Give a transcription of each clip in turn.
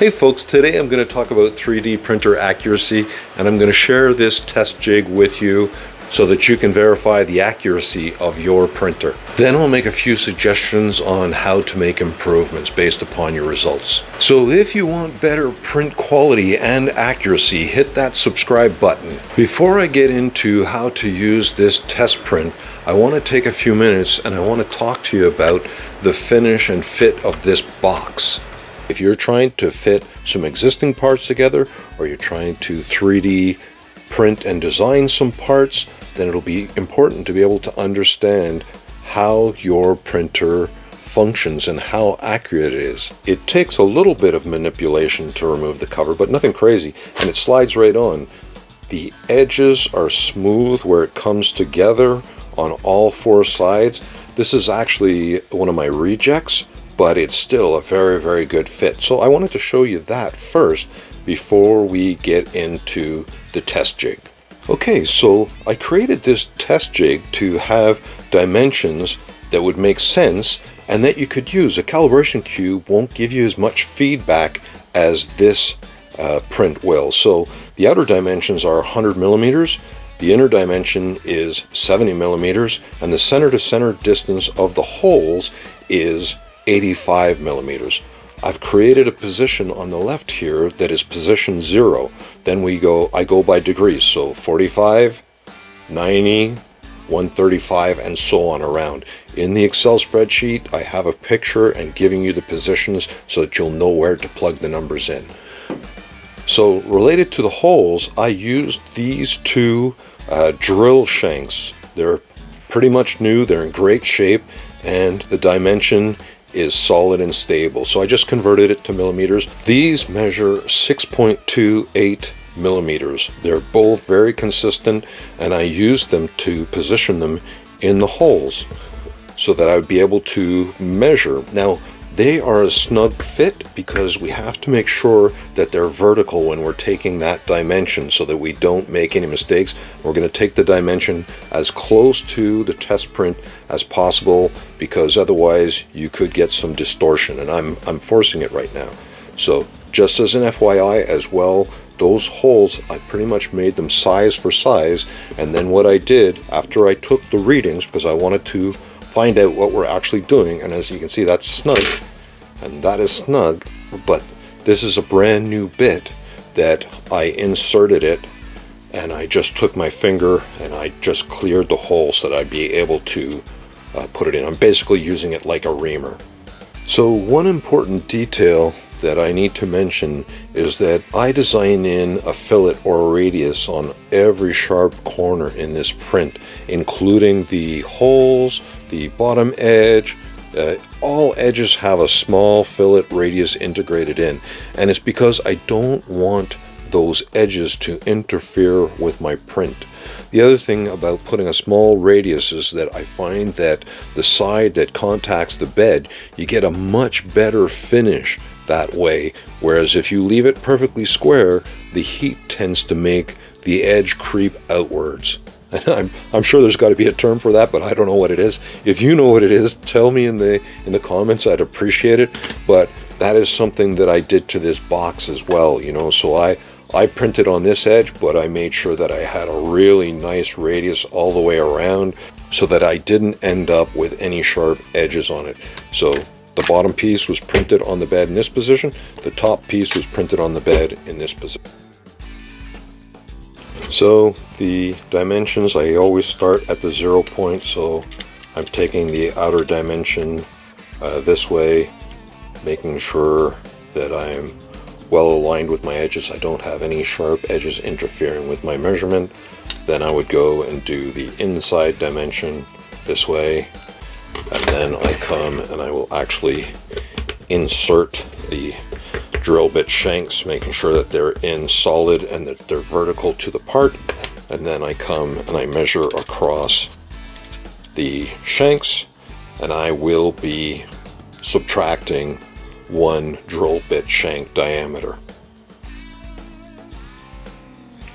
Hey folks, today I'm going to talk about 3D printer accuracy and I'm going to share this test jig with you so that you can verify the accuracy of your printer. Then I'll make a few suggestions on how to make improvements based upon your results. So if you want better print quality and accuracy, hit that subscribe button. Before I get into how to use this test print, I want to take a few minutes and I want to talk to you about the finish and fit of this box. If you're trying to fit some existing parts together or you're trying to 3D print and design some parts, then it'll be important to be able to understand how your printer functions and how accurate it is. It takes a little bit of manipulation to remove the cover, but nothing crazy, and it slides right on. The edges are smooth where it comes together on all four sides. This is actually one of my rejects but it's still a very, very good fit. So I wanted to show you that first before we get into the test jig. Okay, so I created this test jig to have dimensions that would make sense and that you could use. A calibration cube won't give you as much feedback as this uh, print will. So the outer dimensions are 100 millimeters, the inner dimension is 70 millimeters, and the center to center distance of the holes is 85 millimeters. I've created a position on the left here that is position zero. Then we go, I go by degrees, so 45, 90, 135, and so on around. In the Excel spreadsheet, I have a picture and giving you the positions so that you'll know where to plug the numbers in. So related to the holes, I used these two uh, drill shanks. They're pretty much new, they're in great shape, and the dimension is solid and stable. So I just converted it to millimeters. These measure 6.28 millimeters. They're both very consistent and I used them to position them in the holes so that I would be able to measure. Now they are a snug fit because we have to make sure that they're vertical when we're taking that dimension so that we don't make any mistakes. We're going to take the dimension as close to the test print as possible because otherwise you could get some distortion and I'm, I'm forcing it right now. So just as an FYI as well, those holes, I pretty much made them size for size and then what I did after I took the readings because I wanted to find out what we're actually doing. And as you can see, that's snug, and that is snug, but this is a brand new bit that I inserted it and I just took my finger and I just cleared the hole so that I'd be able to uh, put it in. I'm basically using it like a reamer. So one important detail that I need to mention is that I design in a fillet or a radius on every sharp corner in this print, including the holes, the bottom edge, uh, all edges have a small fillet radius integrated in and it's because I don't want those edges to interfere with my print. The other thing about putting a small radius is that I find that the side that contacts the bed, you get a much better finish that way. Whereas if you leave it perfectly square, the heat tends to make the edge creep outwards. And I'm, I'm sure there's got to be a term for that, but I don't know what it is. If you know what it is, tell me in the in the comments. I'd appreciate it. But that is something that I did to this box as well, you know. So I I printed on this edge, but I made sure that I had a really nice radius all the way around so that I didn't end up with any sharp edges on it. So the bottom piece was printed on the bed in this position. The top piece was printed on the bed in this position. So the dimensions, I always start at the zero point, so I'm taking the outer dimension uh, this way, making sure that I'm well aligned with my edges. I don't have any sharp edges interfering with my measurement. Then I would go and do the inside dimension this way, and then I come and I will actually insert the drill bit shanks, making sure that they're in solid and that they're vertical to the part. And then I come and I measure across the shanks and I will be subtracting one drill bit shank diameter.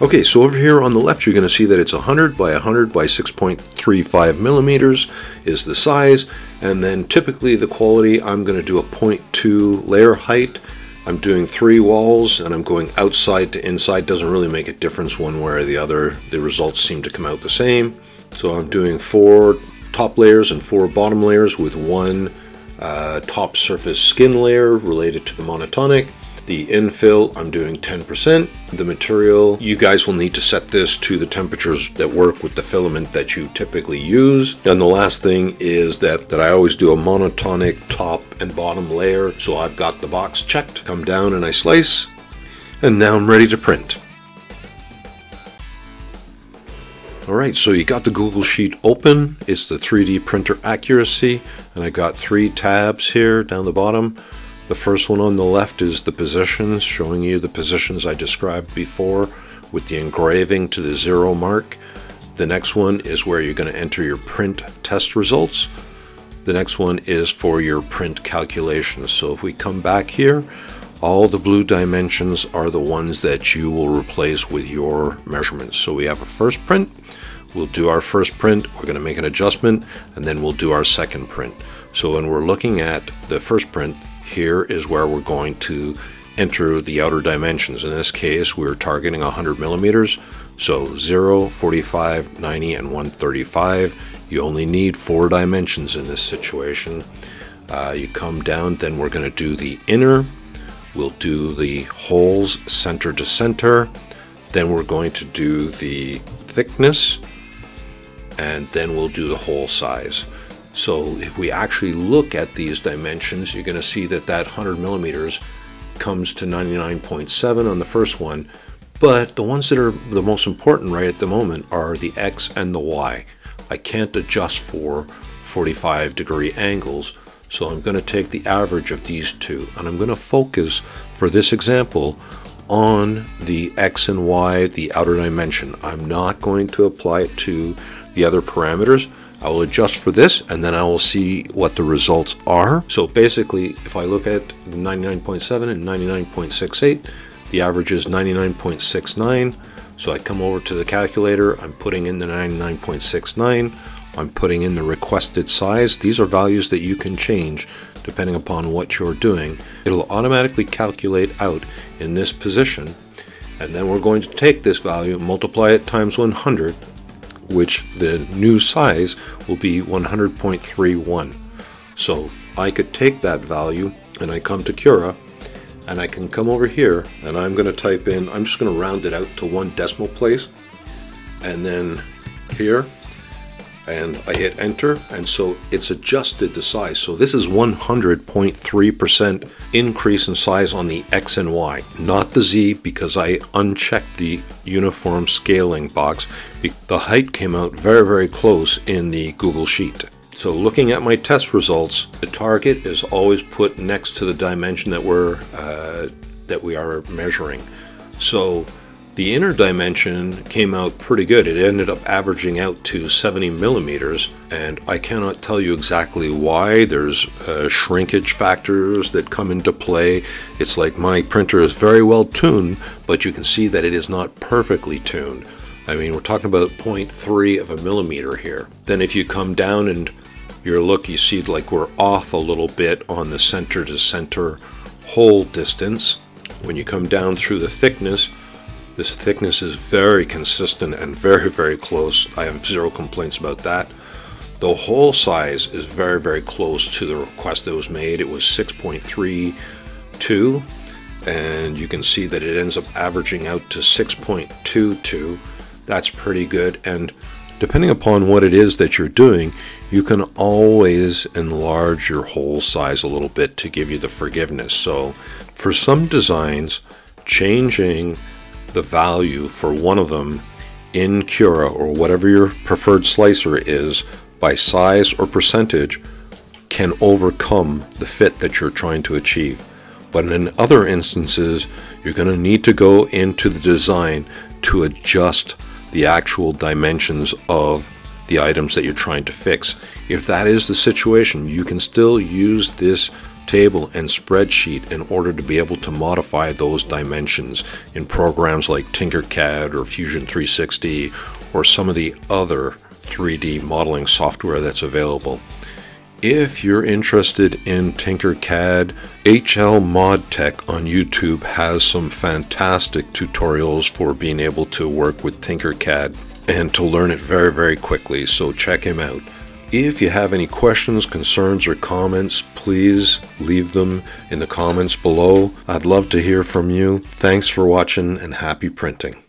Okay, so over here on the left, you're going to see that it's 100 by 100 by 6.35 millimeters is the size. And then typically the quality, I'm going to do a 0.2 layer height I'm doing three walls and I'm going outside to inside. Doesn't really make a difference one way or the other. The results seem to come out the same. So I'm doing four top layers and four bottom layers with one uh, top surface skin layer related to the monotonic. The infill, I'm doing 10%. The material, you guys will need to set this to the temperatures that work with the filament that you typically use. And the last thing is that, that I always do a monotonic top and bottom layer. So I've got the box checked, come down and I slice, and now I'm ready to print. Alright, so you got the Google Sheet open. It's the 3D printer accuracy, and I've got three tabs here down the bottom. The first one on the left is the positions, showing you the positions I described before with the engraving to the zero mark. The next one is where you're going to enter your print test results. The next one is for your print calculations. So if we come back here, all the blue dimensions are the ones that you will replace with your measurements. So we have a first print, we'll do our first print, we're going to make an adjustment, and then we'll do our second print. So when we're looking at the first print, here is where we're going to enter the outer dimensions. In this case, we're targeting 100 millimeters. So 0, 45, 90, and 135. You only need four dimensions in this situation. Uh, you come down, then we're going to do the inner. We'll do the holes center to center. Then we're going to do the thickness. And then we'll do the hole size. So if we actually look at these dimensions, you're going to see that that 100 millimeters comes to 99.7 on the first one. But the ones that are the most important right at the moment are the X and the Y. I can't adjust for 45 degree angles, so I'm going to take the average of these two. And I'm going to focus for this example on the X and Y, the outer dimension. I'm not going to apply it to the other parameters. I will adjust for this and then I will see what the results are. So basically, if I look at 99.7 and 99.68, the average is 99.69. So I come over to the calculator, I'm putting in the 99.69, I'm putting in the requested size. These are values that you can change depending upon what you're doing. It'll automatically calculate out in this position and then we're going to take this value, multiply it times 100, which the new size will be 100.31. So I could take that value and I come to Cura and I can come over here and I'm going to type in, I'm just going to round it out to one decimal place and then here and I hit enter and so it's adjusted the size. So this is 100.3% increase in size on the X and Y, not the Z because I unchecked the uniform scaling box. The height came out very, very close in the Google Sheet. So looking at my test results, the target is always put next to the dimension that we're uh, that we are measuring. So the inner dimension came out pretty good. It ended up averaging out to 70 millimeters, and I cannot tell you exactly why. There's uh, shrinkage factors that come into play. It's like my printer is very well tuned, but you can see that it is not perfectly tuned. I mean, we're talking about 0.3 of a millimeter here. Then if you come down and your look, you see like we're off a little bit on the center to center hole distance. When you come down through the thickness, this thickness is very consistent and very, very close. I have zero complaints about that. The hole size is very, very close to the request that was made. It was 6.32 and you can see that it ends up averaging out to 6.22. That's pretty good. And depending upon what it is that you're doing, you can always enlarge your hole size a little bit to give you the forgiveness. So for some designs, changing the value for one of them in Cura or whatever your preferred slicer is by size or percentage can overcome the fit that you're trying to achieve. But in other instances, you're going to need to go into the design to adjust the actual dimensions of the items that you're trying to fix. If that is the situation, you can still use this table and spreadsheet in order to be able to modify those dimensions in programs like Tinkercad or Fusion 360 or some of the other 3D modeling software that's available. If you're interested in Tinkercad, HL Mod Tech on YouTube has some fantastic tutorials for being able to work with Tinkercad and to learn it very, very quickly, so check him out. If you have any questions, concerns, or comments, please leave them in the comments below. I'd love to hear from you. Thanks for watching and happy printing.